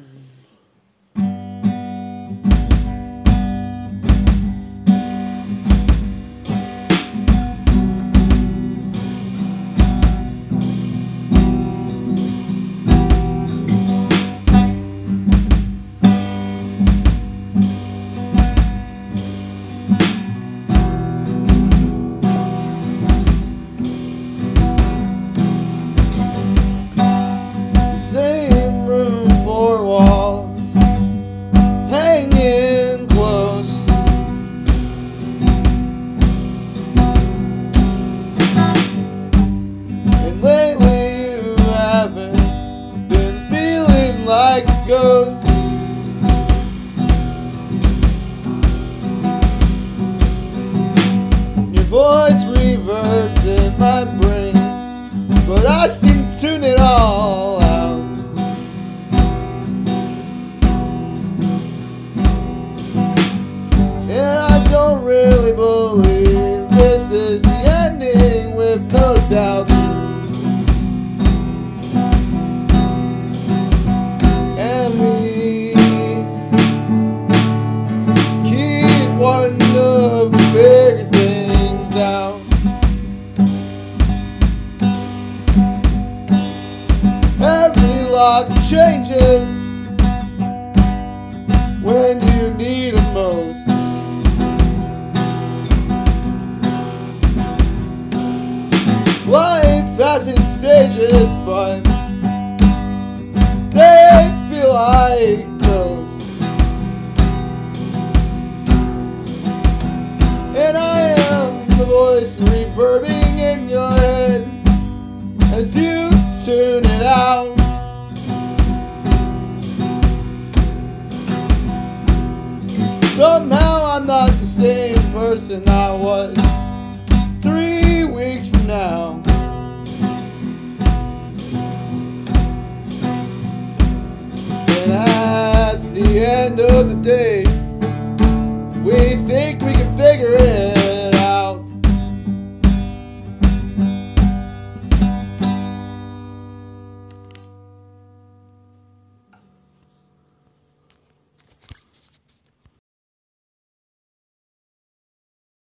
Same ghost. Your voice reverbs in my brain, but I seem to tune it all out. And I don't really believe this is the ending with no Lock changes when you need it most. Life has its stages, but they feel like ghosts. And I am the voice reverbing Somehow I'm not the same person I was three weeks from now. And at the end of the day, we think